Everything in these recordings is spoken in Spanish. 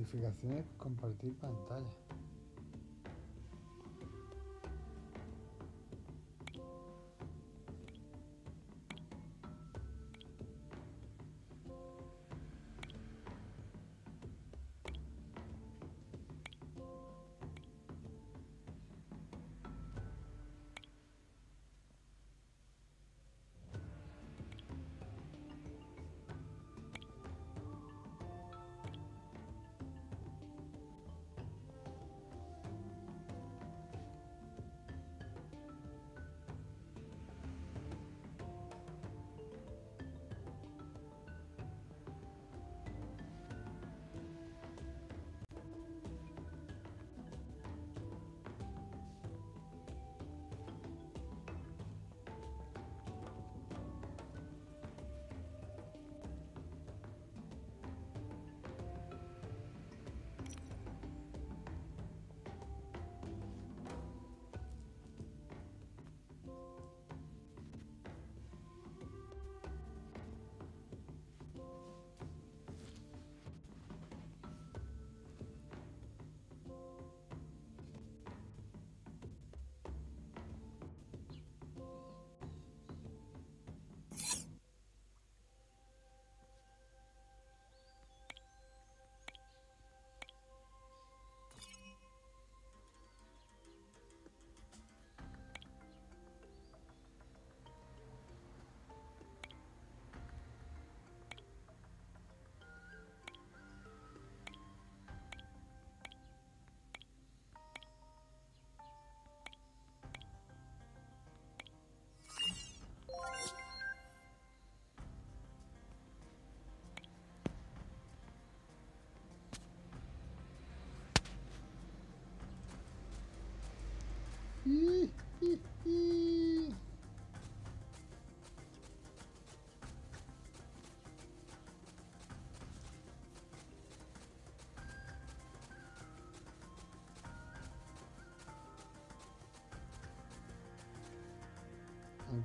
Notificaciones, compartir pantalla.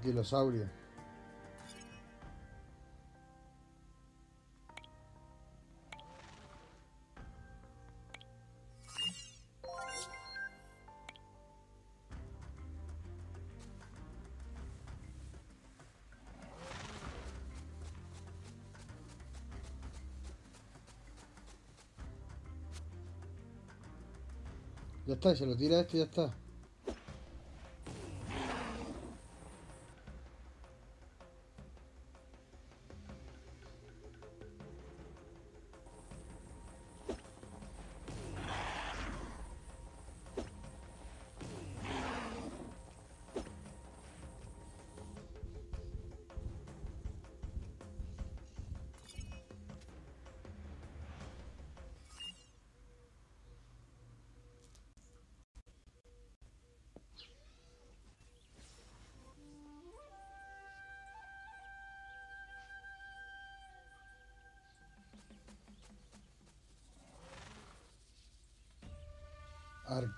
Anquilosaurio. Ya está, se lo tira este y ya está.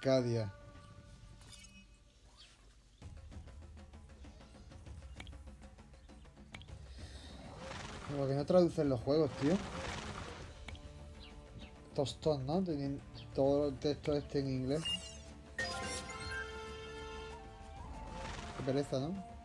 Arcadia. Como que no traducen los juegos, tío. Tostón, ¿no? Todo el texto este en inglés. Qué pereza, ¿no?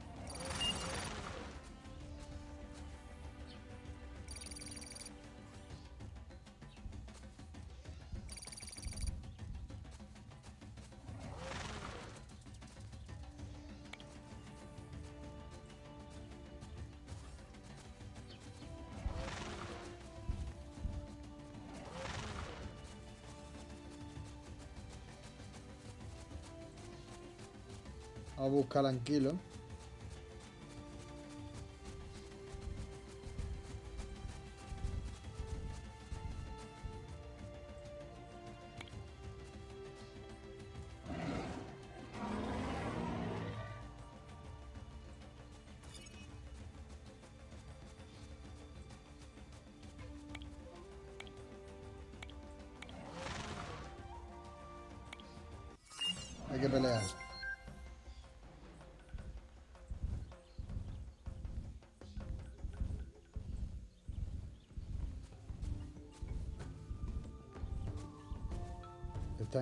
A buscar anquilo.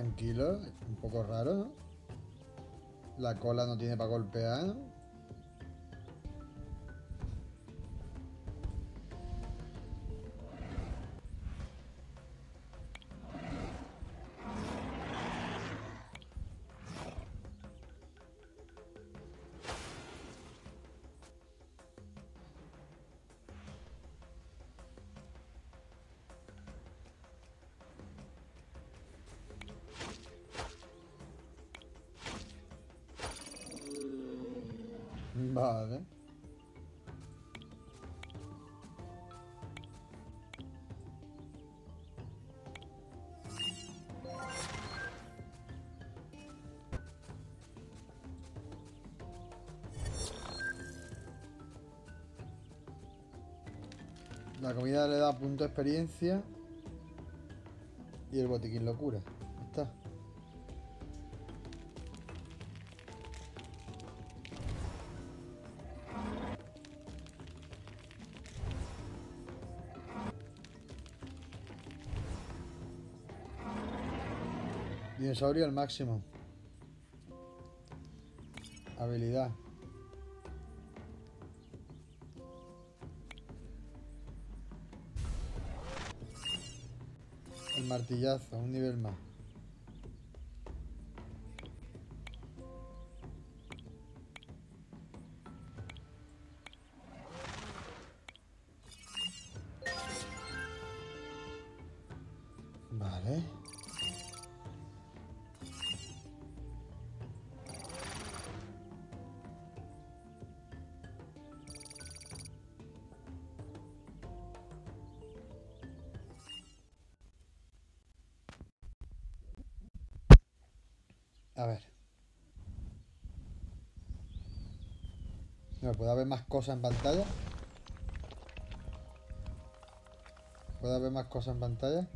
Tranquilo, un poco raro. La cola no tiene para golpear, comida le da punto de experiencia y el botiquín locura. Está. Dinosaurio al máximo. Habilidad. Martillazo, un nivel más. ¿Puede haber más cosas en pantalla? ¿Puede haber más cosas en pantalla?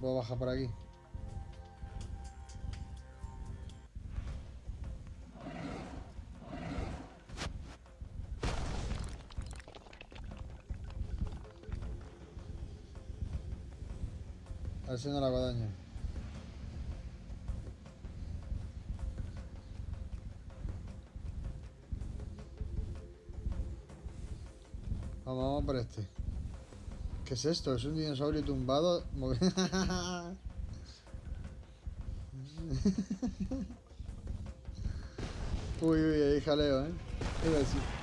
Puedo bajar por aquí. A ver si no le hago daño. Vamos, vamos por este. ¿Qué es esto? Es un dinosaurio tumbado. uy, uy, ahí jaleo, ¿eh? Iba a decir.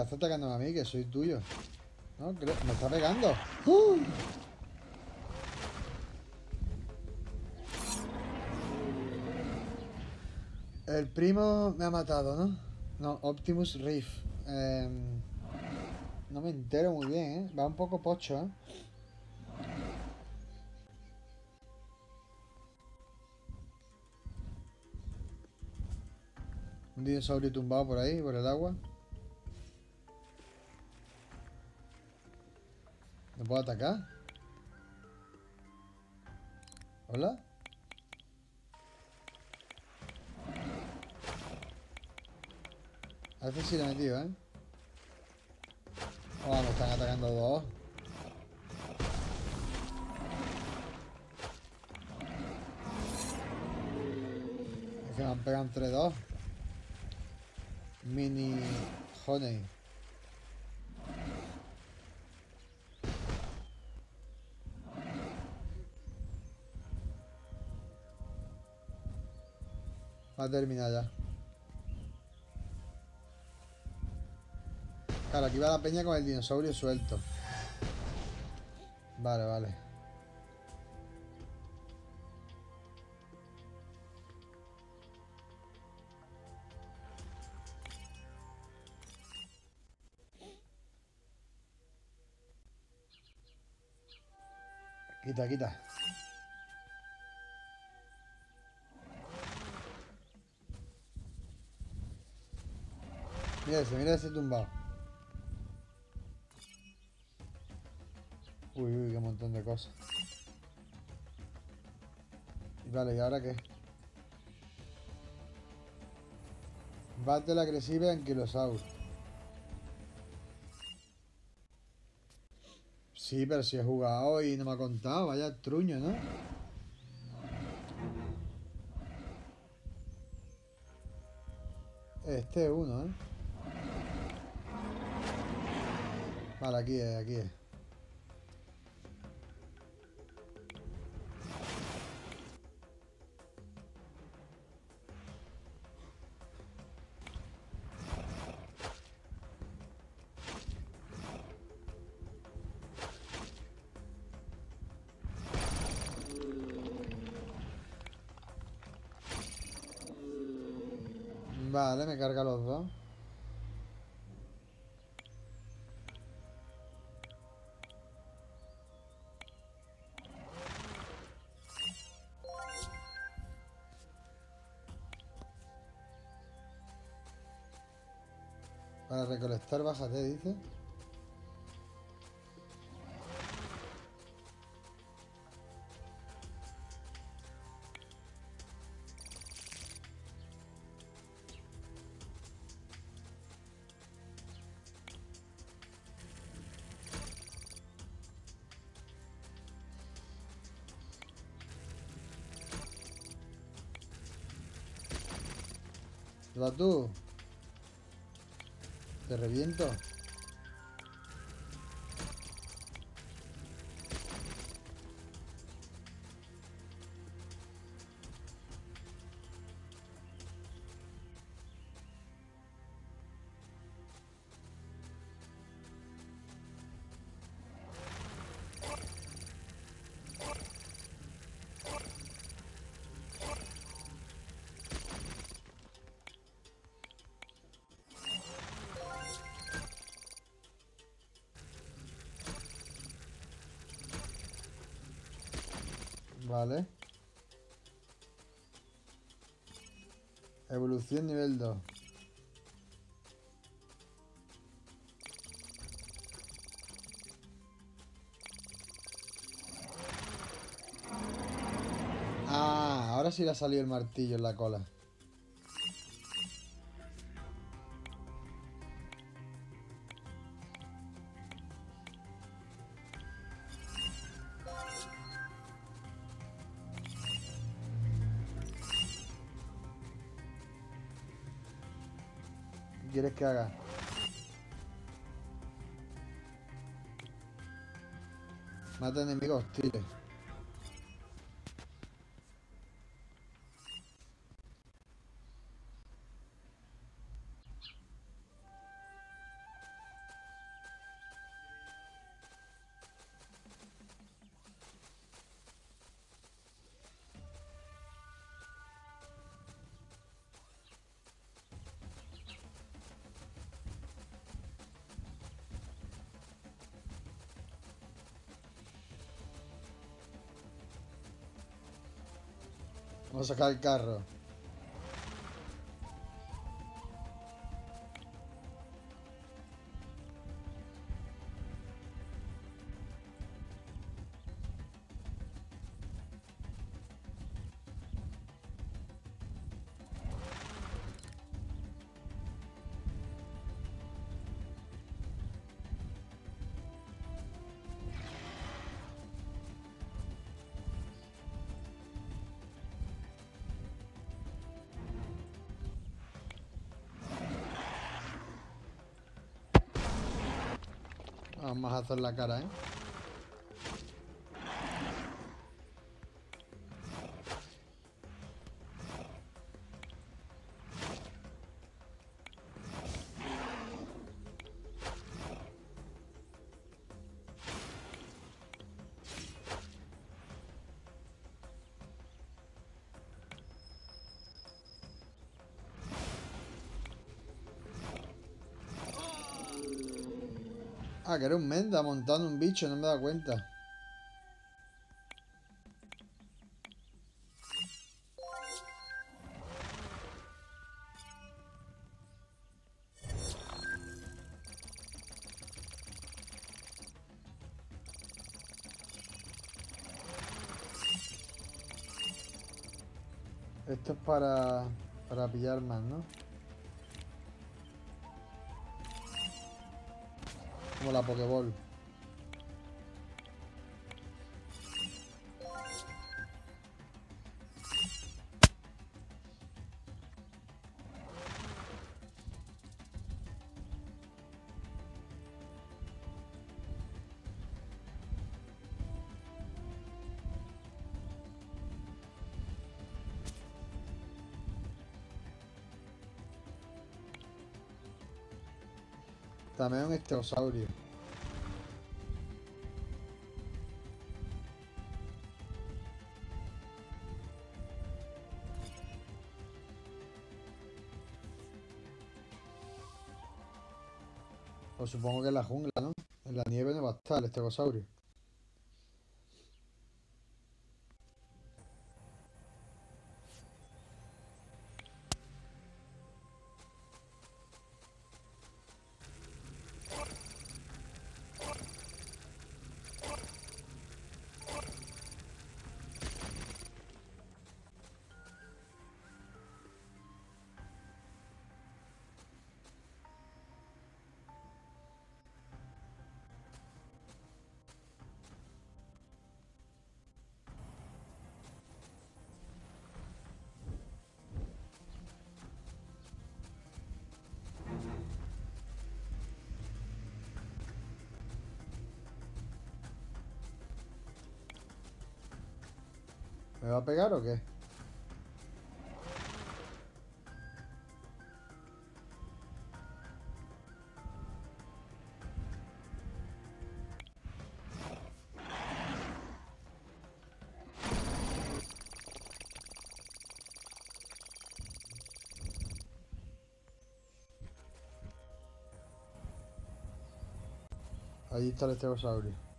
Qué hace atacando a mí? Que soy tuyo. No, creo... me está pegando. ¡Uh! El primo me ha matado, ¿no? No, Optimus Reef. Em, no me entero muy bien, ¿eh? Va un poco pocho, ¿eh? Un dinosaurio tumbado por ahí, por el agua. ¿Me puedo atacar? ¿Hola? A veces sí le he metido, ¿eh? Oh, me están atacando dos. Es que me han pegado entre dos. Mini Honey. Va a terminar ya. Claro, aquí va la peña con el dinosaurio suelto. Vale, vale. Quita, quita. Mira ese, mira ese tumbado. Uy, uy, qué montón de cosas. Vale, ¿y ahora qué? Battle agresiva Ankylosaurus. Sí, pero si he jugado y no me ha contado, vaya truño, ¿no? Este es uno, ¿eh? Aquí es, aquí es. Vale, me carga los dos. Recolectar, bájate, dice. ¿Vas tú? Reviento. Nivel 2. Ah, ahora sí le ha salido el martillo en la cola. Quieres que haga? Mata enemigos hostiles. Vamos a sacar el carro. Vamos a hacer la cara, ¿eh? Ah, que era un menda montando un bicho, no me da cuenta. Esto es para, para pillar más, ¿no? Como la Pokéball. También un esteosaurio. Pues supongo que en la jungla, ¿no? En la nieve no va a estar el estegosaurio. A pegar o qué? Ahí está el estegosaurio.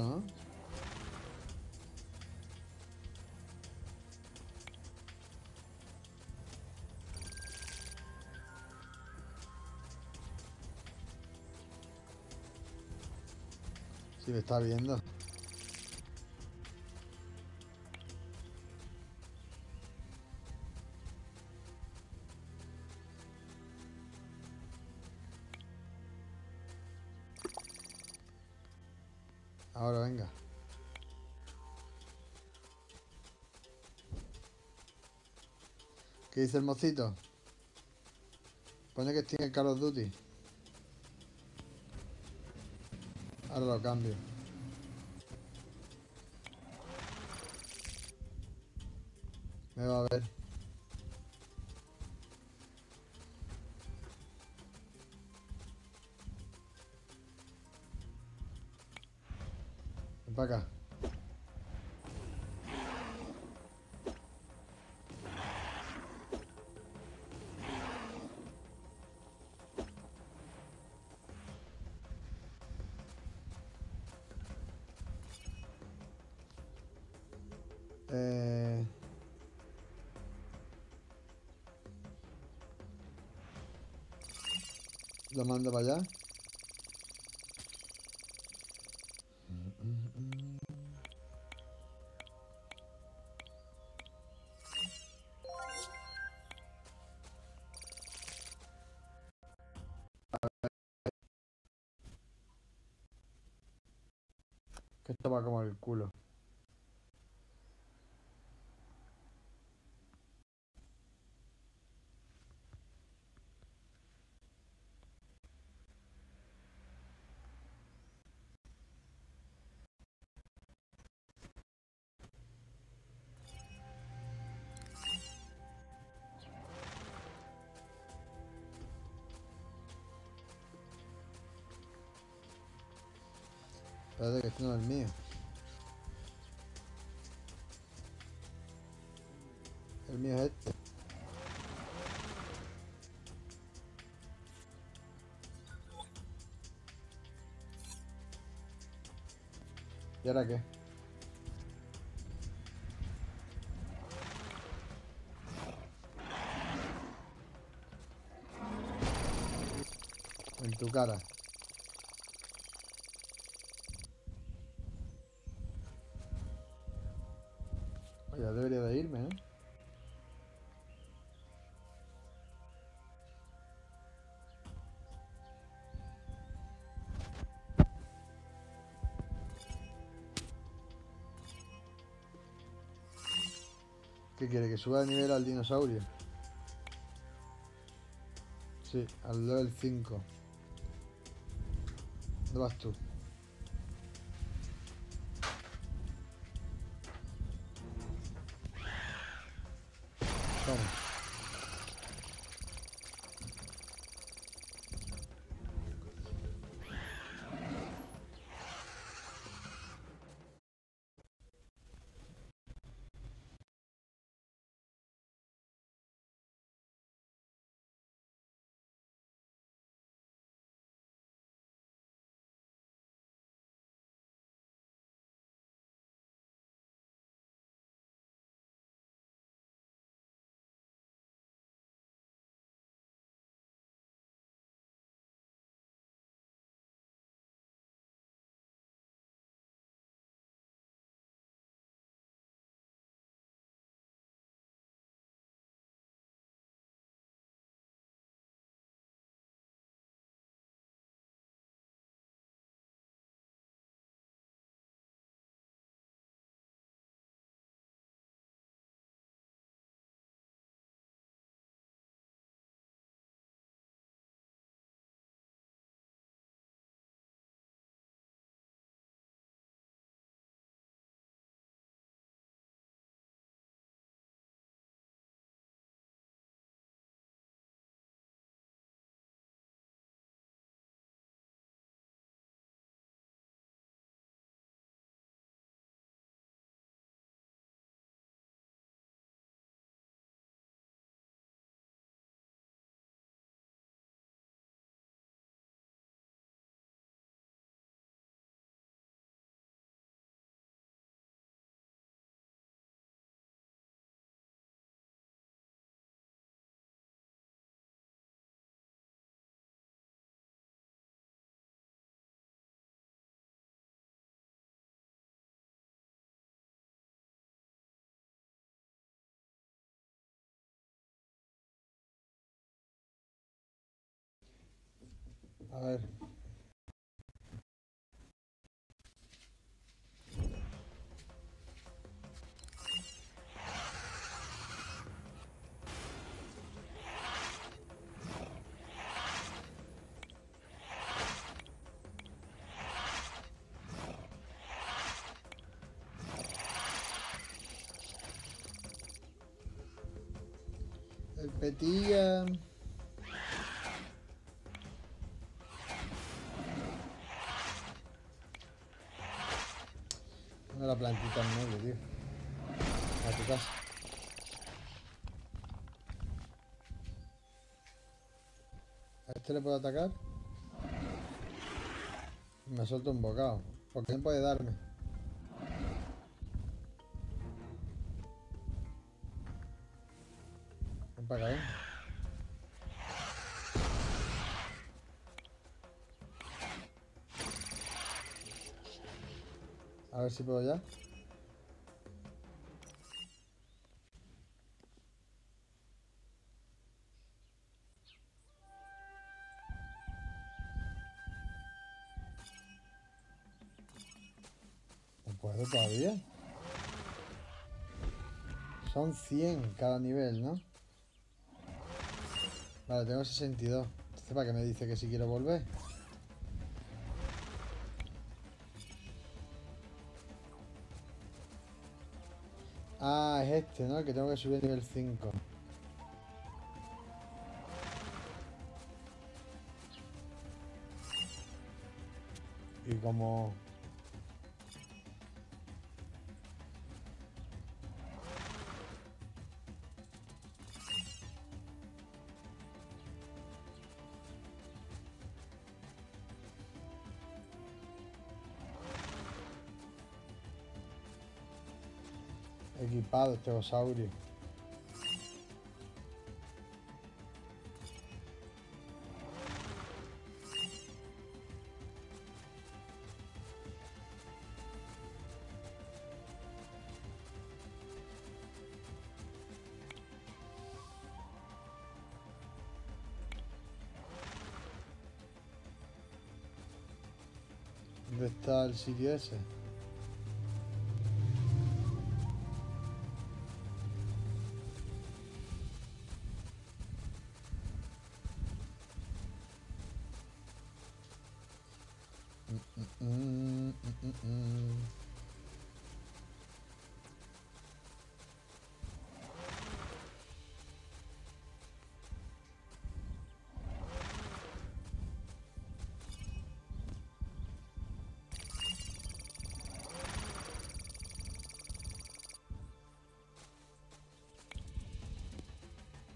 ¿No? Sí, me está viendo. ¿Qué dice el mocito? Pone que estoy en Call of Duty. Ahora lo cambio. Lo mando para allá. Que esto va como el culo. Este no el mío. mío es este. ¿Y ahora qué? En tu cara. ¿Qué quiere? ¿Que suba de nivel al dinosaurio? Sí, al level 5. ¿Dónde vas tú? A ver. El. Pongo la plantita en medio, tío. A tu casa. ¿A este le puedo atacar? Me suelto un bocado. ¿Por qué no puede darme? Ver si puedo ya. No puedo todavía. Son 100 cada nivel, ¿no? Vale, tengo 62. Entonces, ¿para qué me dice que si quiero volver? Este, ¿no? Que tengo que subir a nivel 5. Y como... equipado, estegosaurio. ¿Dónde está el sitio ese? Mm, mm, mm.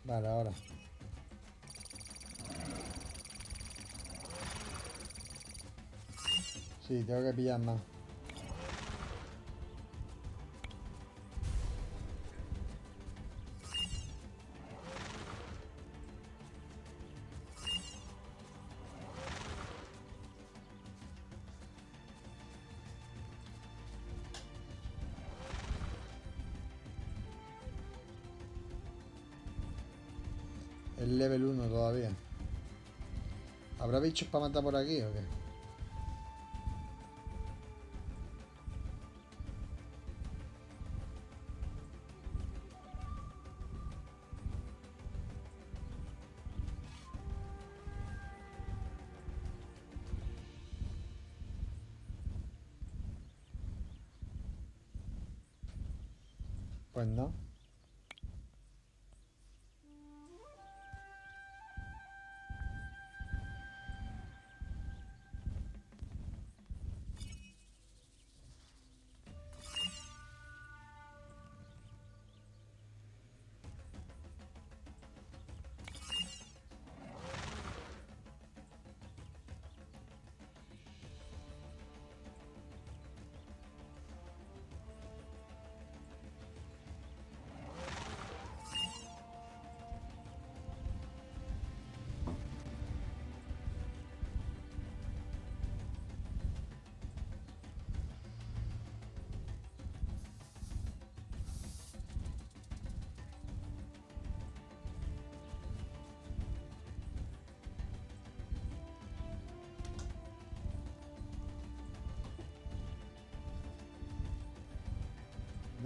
Vale, ahora. Sí, tengo que pillar más. El level 1 todavía. ¿Habrá bichos para matar por aquí o qué?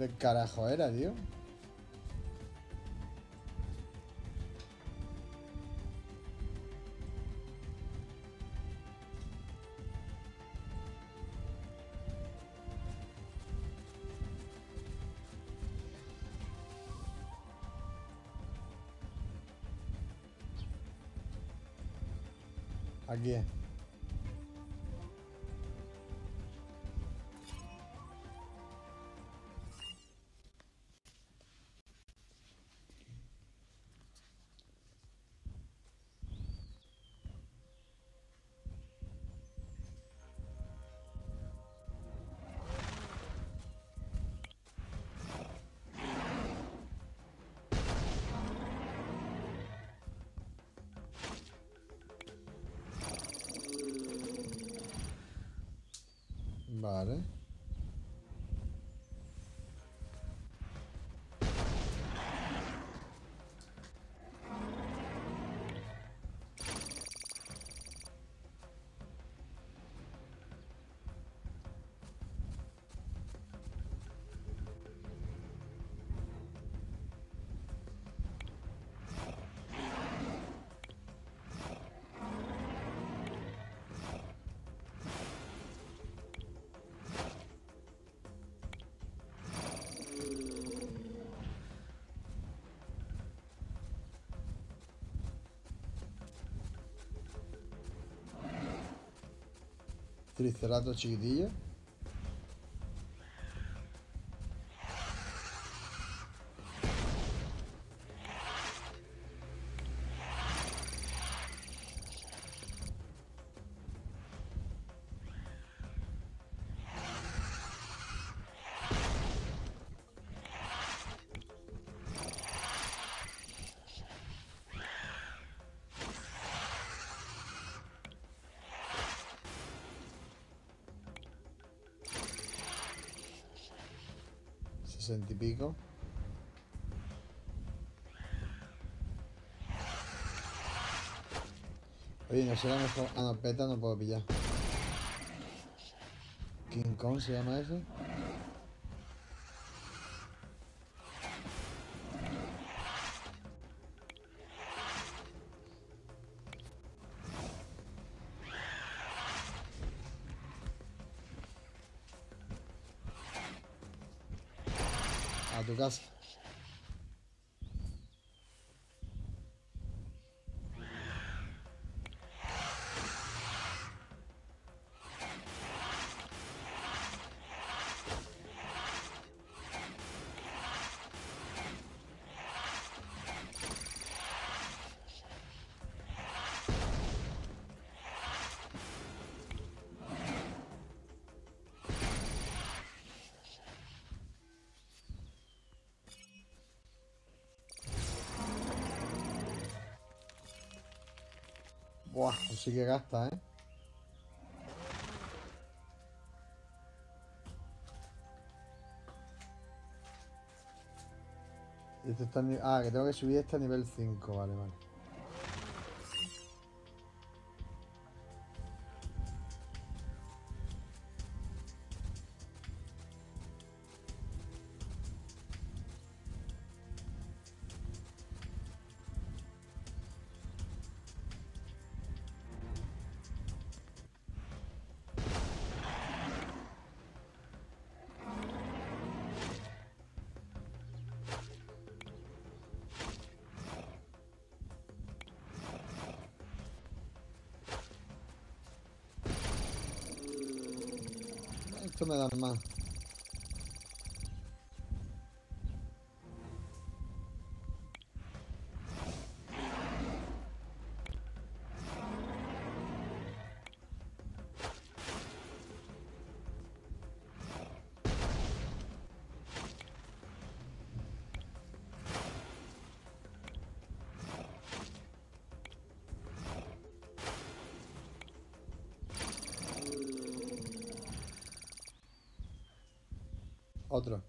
¿De carajo era, tío? Aquí Triceratops guia, 60 y pico. Oye, no será mejor. Ah, no, peta no puedo pillar. King Kong se llama ese. Sí que gasta, ¿eh? Este está Ah, que tengo que subir este a nivel 5, vale, vale. Esto me da más. Otro.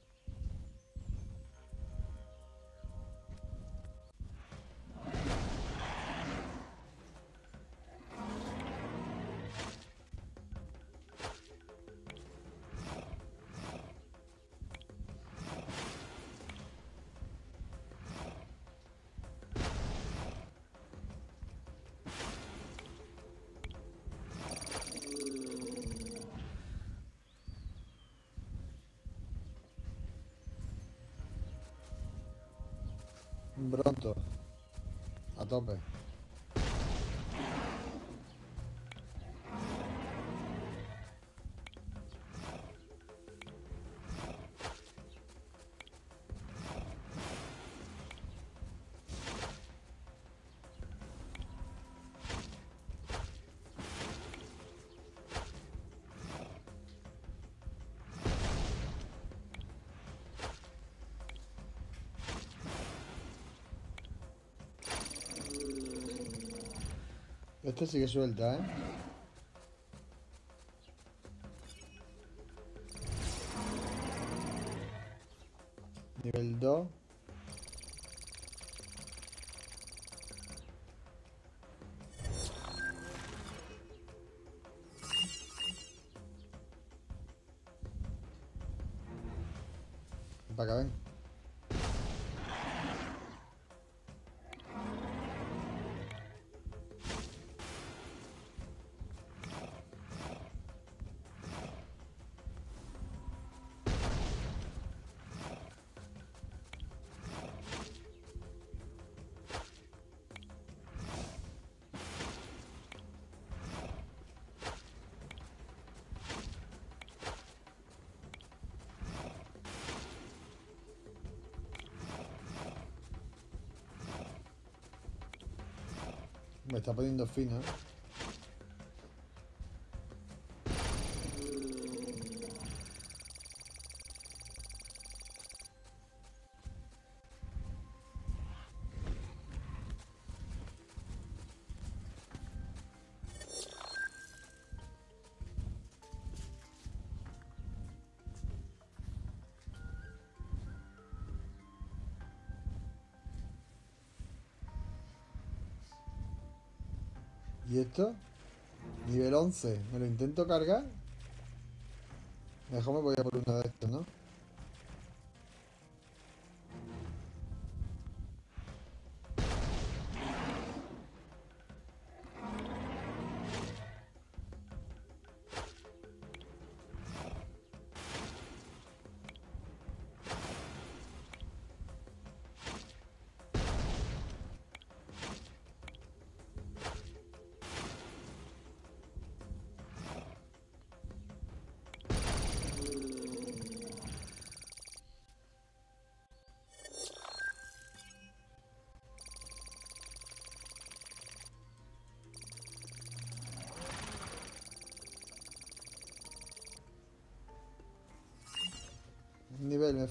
Bronto. A tope. Este sí que suelta, ¿eh? Nivel 2. Para acá. Me está poniendo fino, esto? Nivel 11. ¿Me lo intento cargar? Mejor me voy a por uno de estos,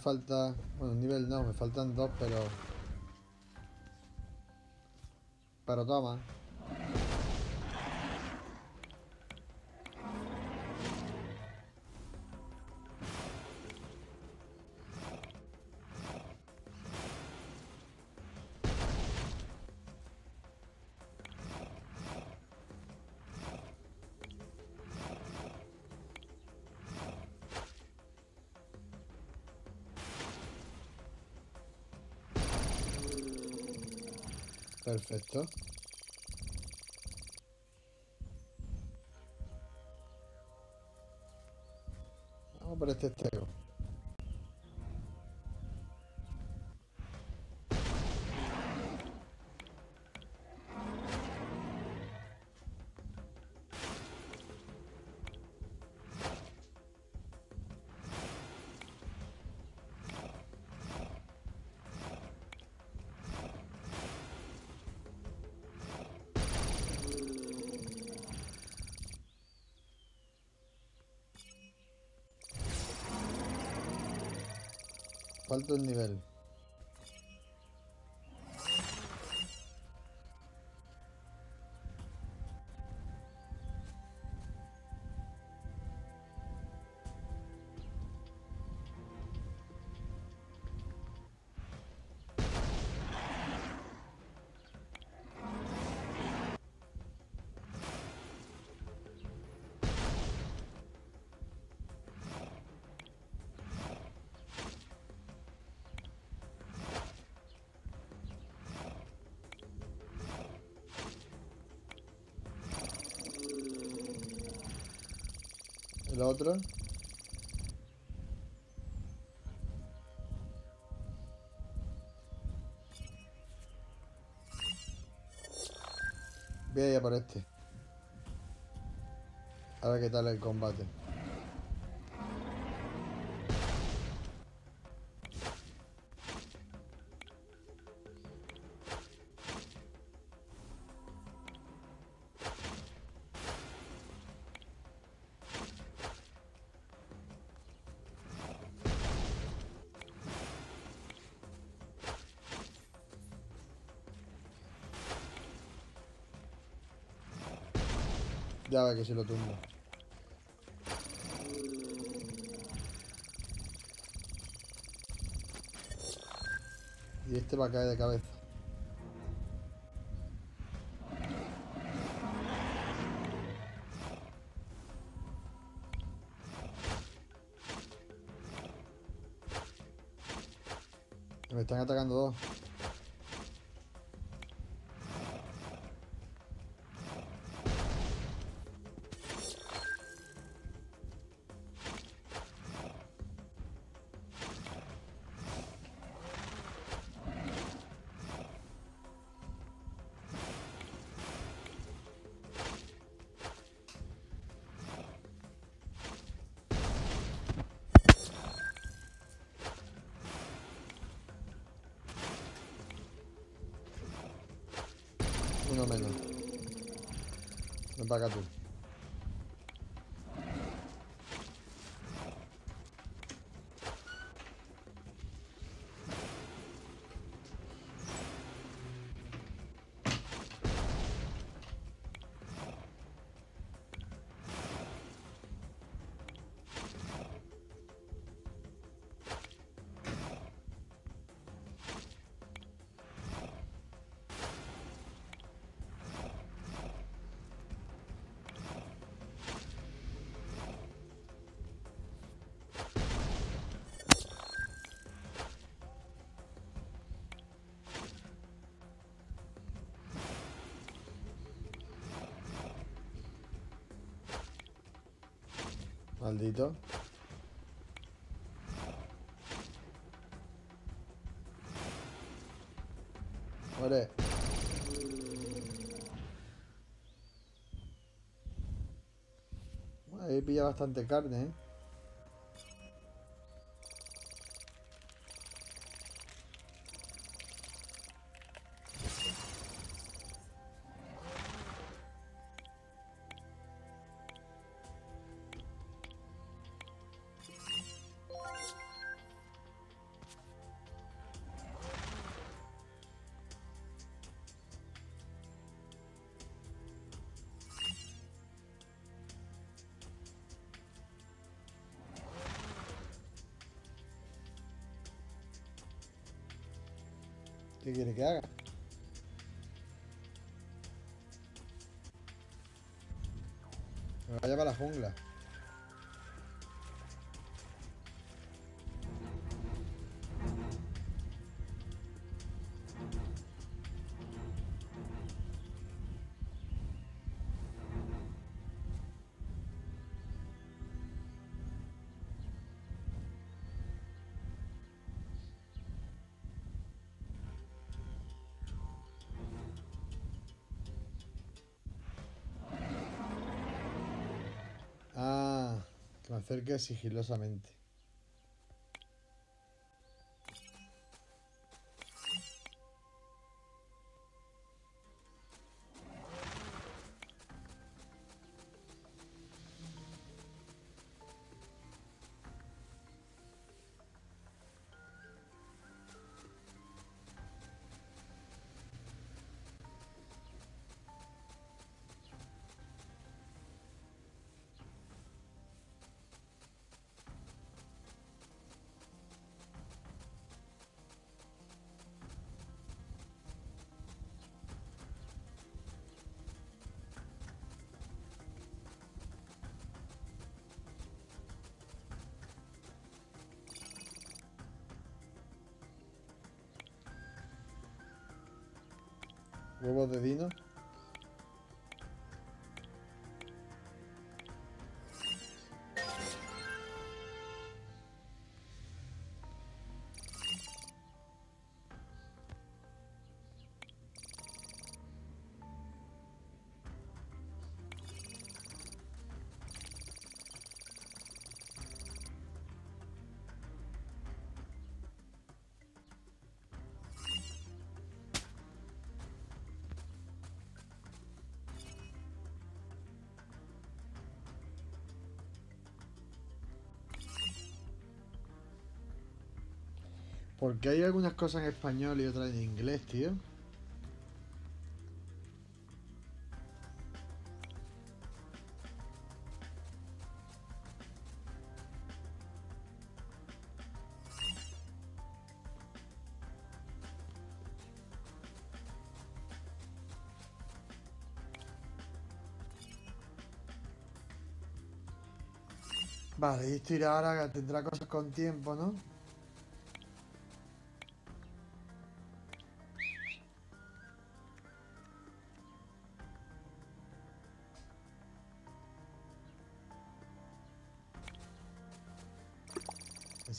falta... Bueno, nivel no, me faltan dos, pero... Pero toma. Perfecto. Vamos por este estero. Falta un nivel. Otro. Voy a ir a por este. A ver qué tal el combate. Ya ve que se lo tumbo. Y este va a caer de cabeza. Me están atacando dos. Ven Maldito. Ahí pilla bastante carne, ¿eh? ¿Qué quiere que haga? Me vaya para la jungla. Acerque sigilosamente. De dino. Porque hay algunas cosas en español y otras en inglés, tío. Vale, y esto irá tendrá cosas con tiempo, ¿no?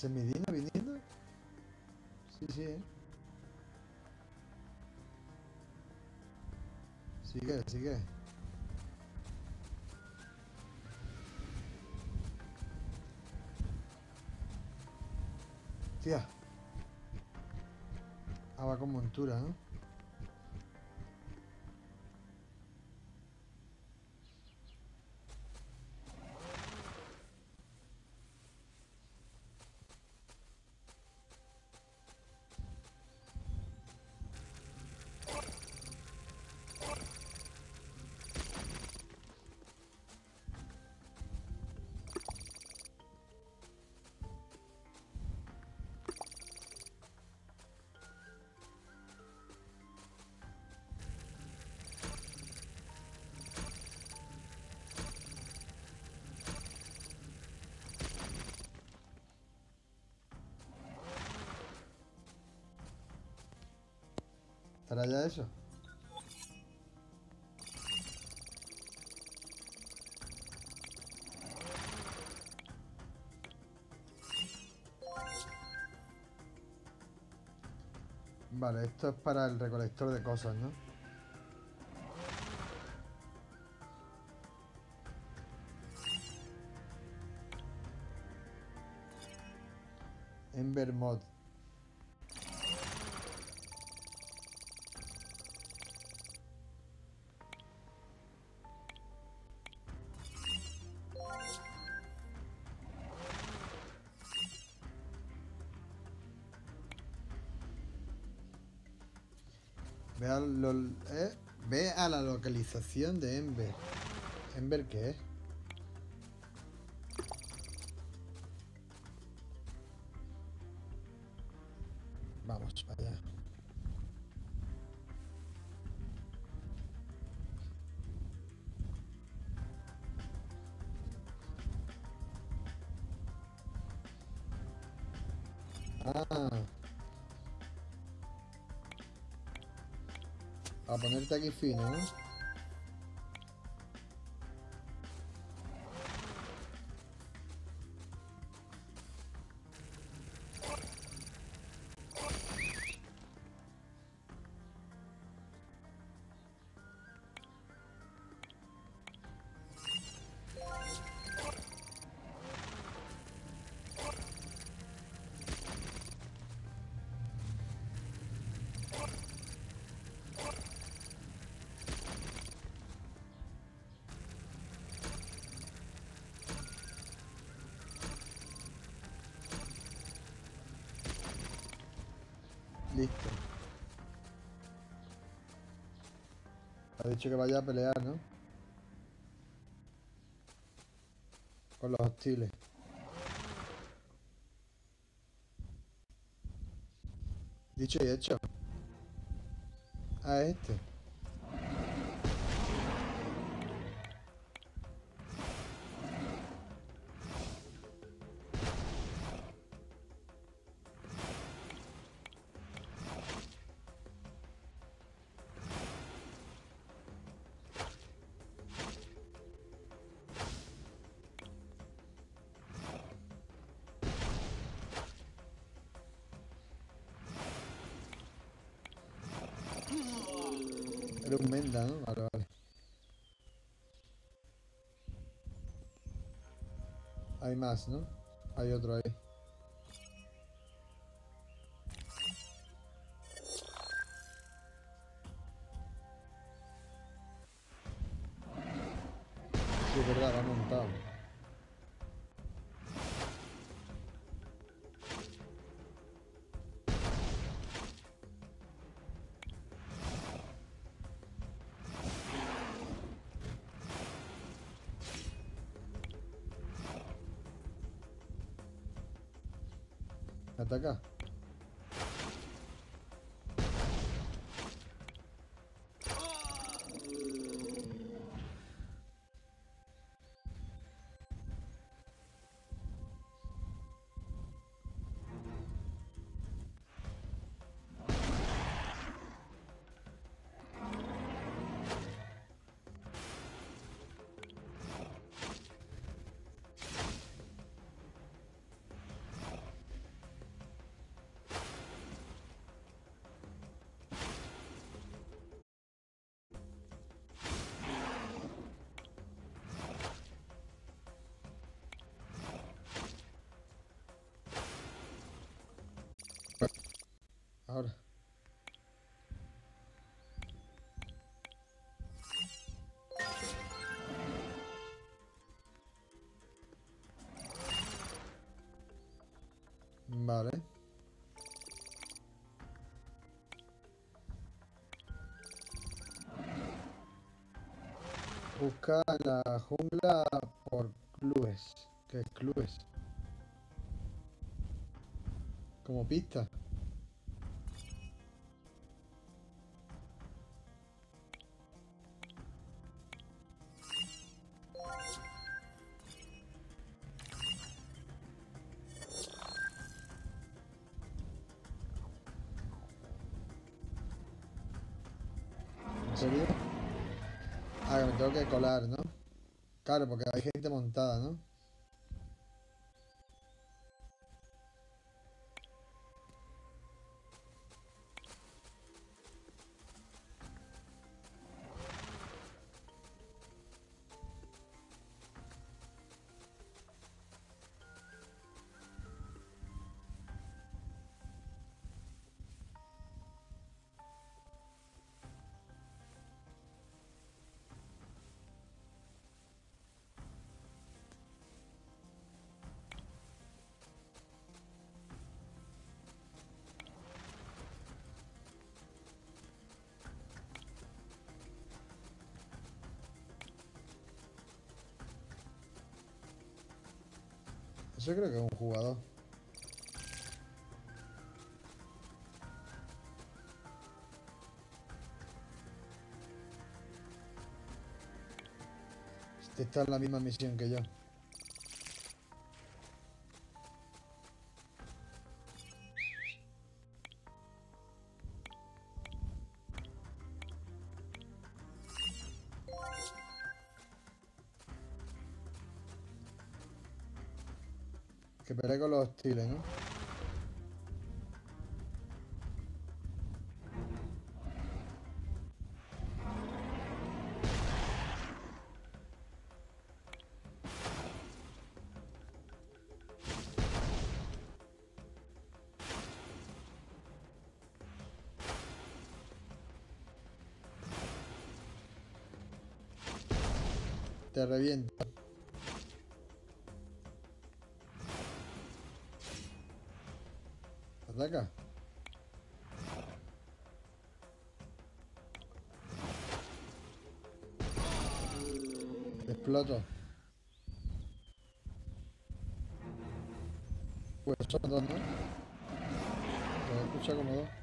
¿Ese es mi Dino viniendo? Sí, sí, ¿eh? Sigue, sigue. Tía. Ah, va con montura, ¿no? ¿Estará ya eso? Vale, esto es para el recolector de cosas, ¿no? En Vermont localización de Ember. ¿Ember qué? Vamos allá. Ah. A ponerte aquí fino, ¿no? Ha dicho que vaya a pelear, ¿no? Con los hostiles. Dicho y hecho. A este. Hay más, ¿no? Hay otro ahí. Ataca. Ahora. Vale. Busca la jungla por clues. ¿Qué es clues? Como pista. Eso creo que es un jugador. Este está en la misma misión que yo. Con los hostiles, ¿no? Te reviento. Ataca. Exploto. Pues son dos, ¿no? Se escucha como dos.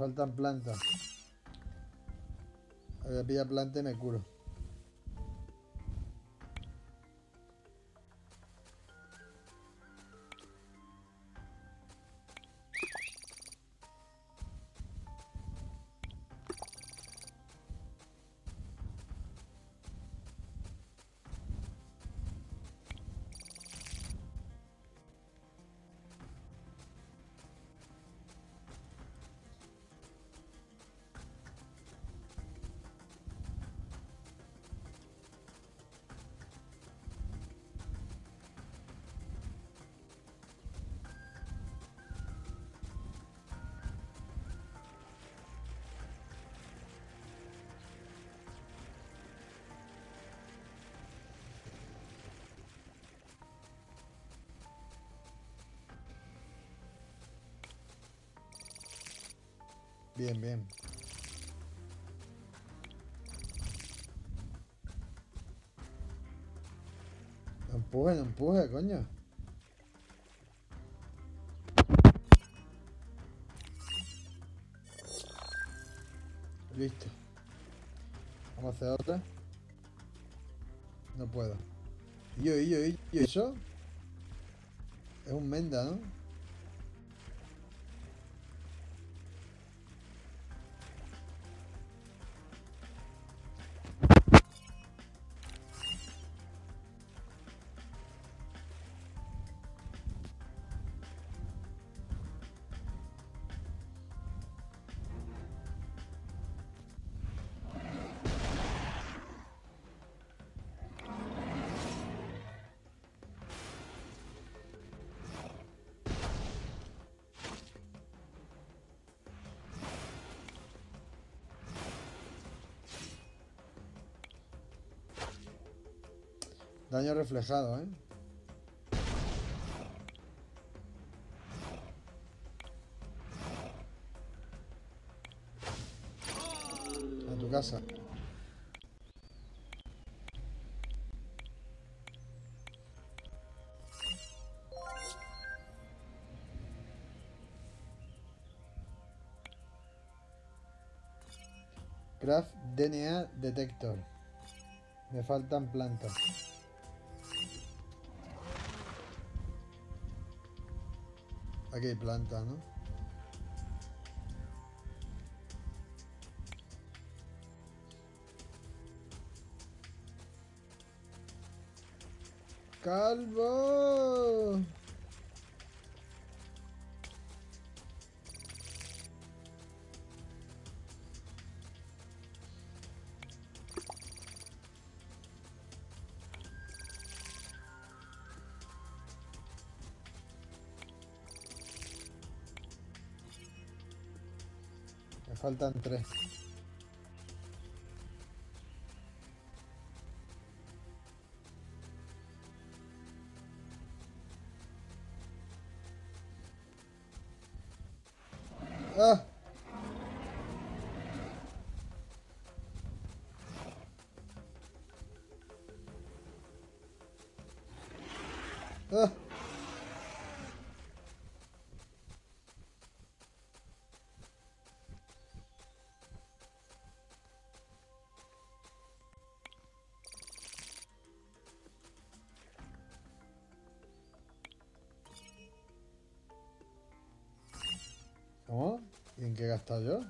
Faltan plantas. Voy planta y me curo. Bien, bien. No empuje, no empuje, coño. Listo. Vamos a hacer otra. No puedo. Y yo, y yo, y yo, ¿eso? Daño reflejado, ¿eh? A tu casa. Craft DNA Detector. Me faltan plantas. Aquí hay planta, ¿no? Calvo. Faltan tres. ¿Y en qué he yo?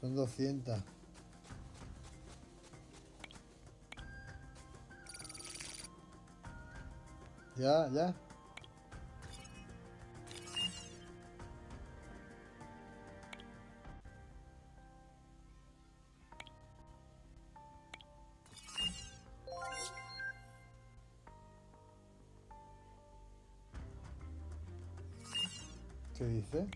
Son 200. Ya, ya. ¿Qué dice?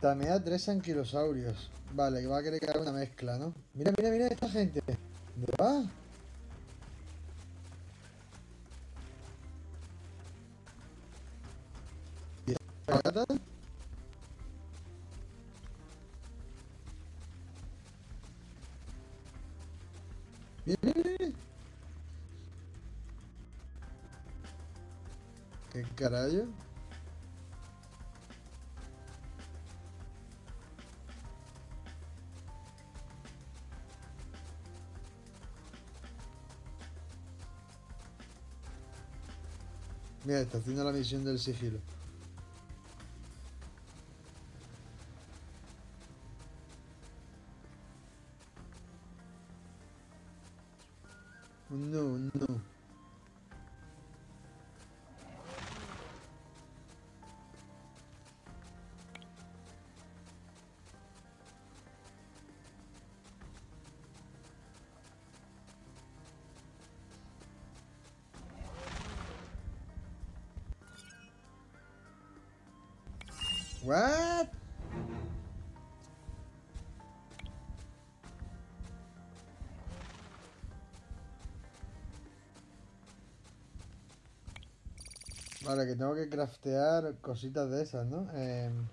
Tamea tres anquilosaurios. Vale, que va a querer que una mezcla, ¿no? Mira, mira, mira esta gente. ¿Dónde va? Gata? Mira, mira, mira. ¿Qué carajo? Mira, está haciendo la misión del sigilo. Vale, que tengo que craftear cositas de esas, ¿no? Em,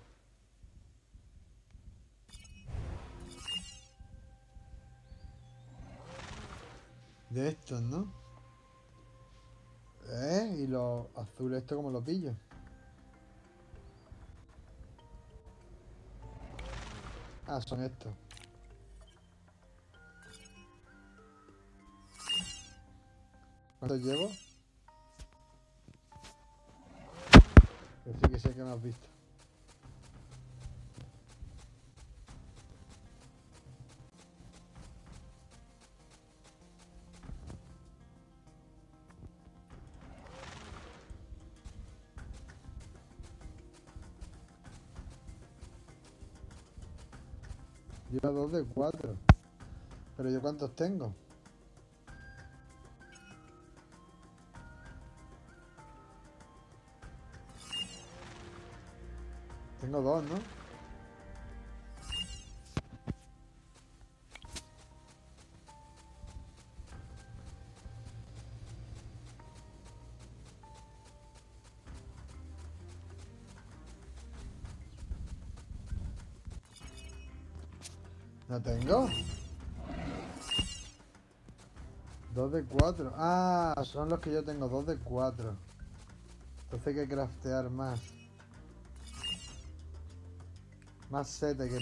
de estos, ¿no? ¿Eh? Y los azules, ¿esto como lo pillo? Ah, son estos. ¿Cuántos llevo? Sé que me has visto. Lleva dos de cuatro. Pero yo cuántos tengo? Tengo dos, ¿no? No tengo. Dos de cuatro. Ah, son los que yo tengo, dos de cuatro. Entonces hay que craftear más. Más set hay que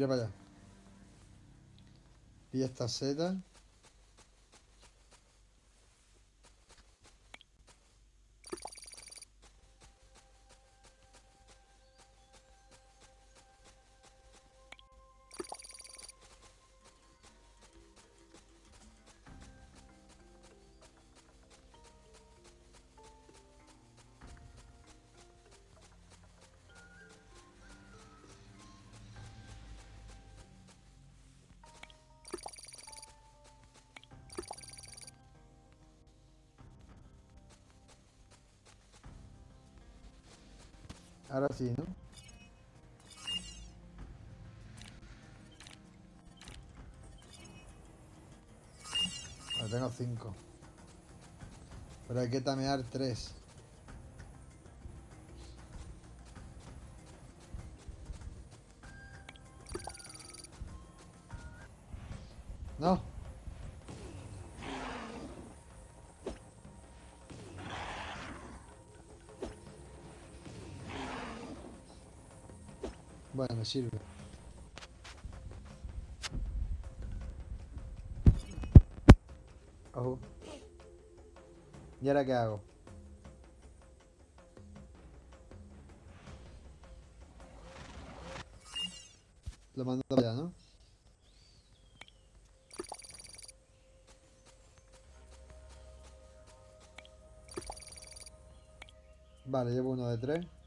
Tira para allá. Pilla esta seta. Ahora sí, ¿no? Tengo cinco. Pero hay que tamear tres. ¿Y ahora qué hago? Lo mando para allá, ¿no? Vale, llevo uno de tres.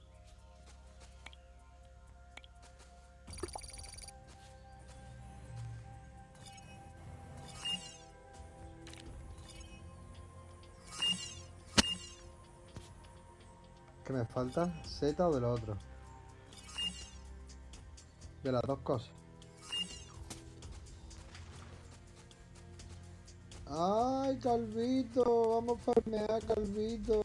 Falta? ¿Z o de lo otro? De las dos cosas. ¡Ay, Calvito! Vamos a farmear, Calvito.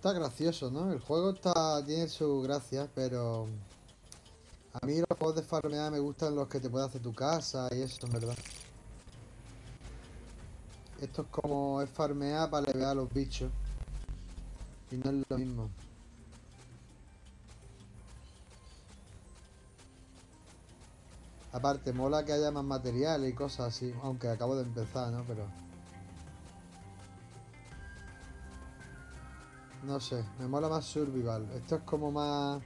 Está gracioso, ¿no? El juego está tiene su gracia, pero a mí los juegos de farmear me gustan los que te puede hacer tu casa y eso, en verdad. Esto es como es farmear para levear a los bichos. Y no es lo mismo. Aparte, mola que haya más material y cosas así, aunque acabo de empezar, ¿no? Pero... No sé, me mola más survival. Esto es como más...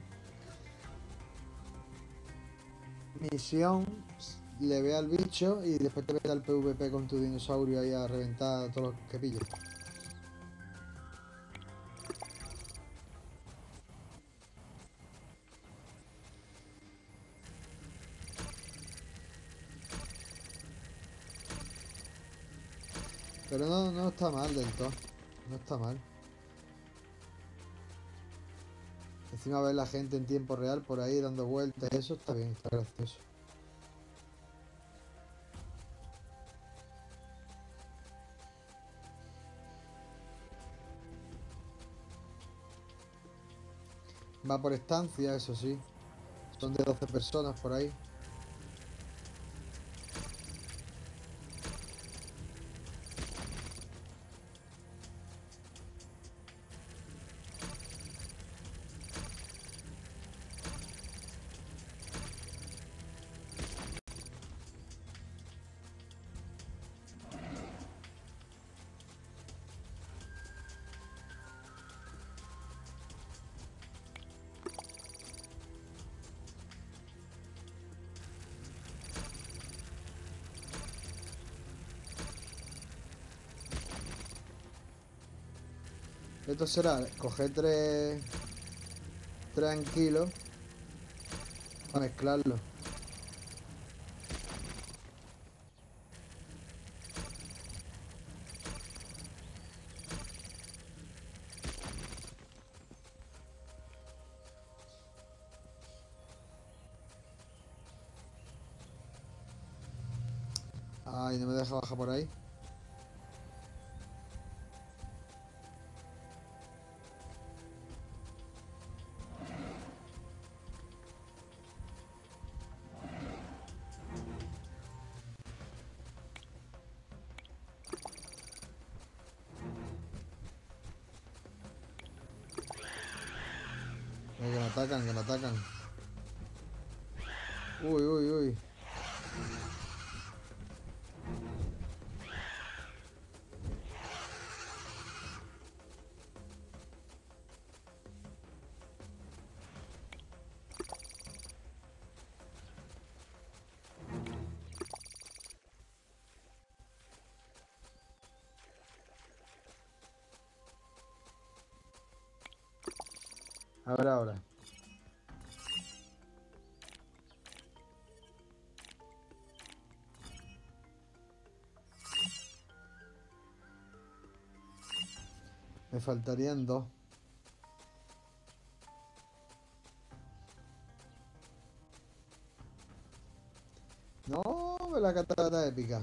Misión, le ve al bicho y después te ve al PvP con tu dinosaurio ahí a reventar todos los que pilles. Pero no, no está mal del. No está mal. Encima ver la gente en tiempo real por ahí dando vueltas. Eso está bien, está gracioso. Va por estancia, eso sí. Son de 12 personas por ahí. Esto será coger tres tranquilo para mezclarlo. Ay, no me deja bajar por ahí. Ahora. Me faltarían dos. No, la catarata épica.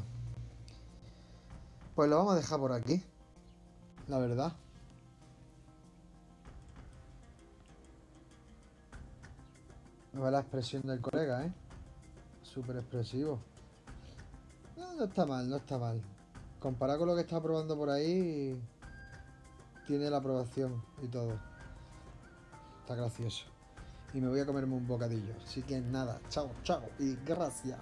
Pues lo vamos a dejar por aquí. La verdad. Expresión del colega, ¿eh? Súper expresivo. No, está mal, no está mal. Comparado con lo que está probando por ahí, tiene la aprobación y todo. Está gracioso. Y me voy a comerme un bocadillo. Así que nada, chao, chao y gracias.